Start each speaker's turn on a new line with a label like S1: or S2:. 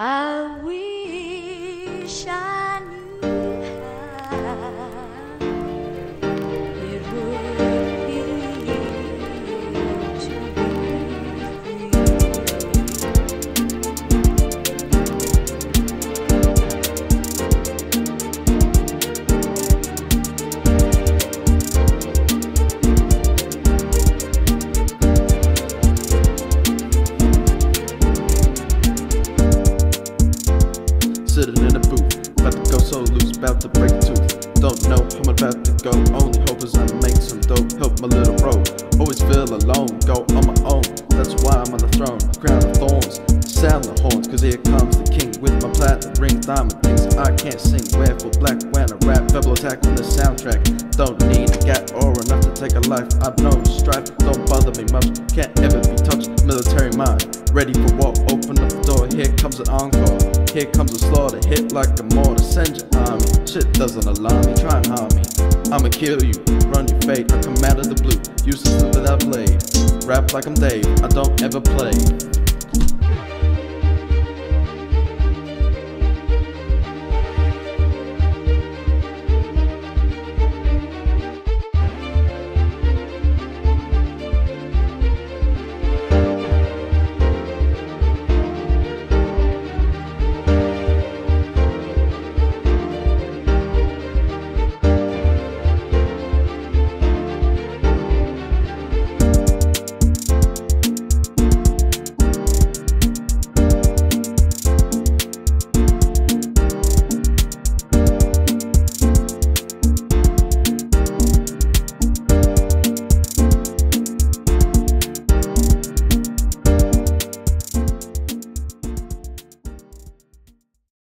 S1: I wish I
S2: about to break a tooth. Don't know how I'm about to go. Only hope is I make some dope, help my little bro. Always feel alone, go on my own. That's why I'm on the throne, crown of thorns. Sound the horns, cause here comes the king with my platinum ring, diamond things. I can't sing, wherefore black when I rap. Pebble attack on the soundtrack. Don't need a gat or enough to take a life. I've known strife, don't bother me much. Can't ever be touched. Military mind, ready for war. Open up the door, here comes an encore. Here comes a slaughter, hit like a mortar. Send your army. Shit doesn't alarm me, try and harm me. I'ma kill you, run your fate. I come out of the blue, useless without blade. Rap like I'm Dave, I don't ever play.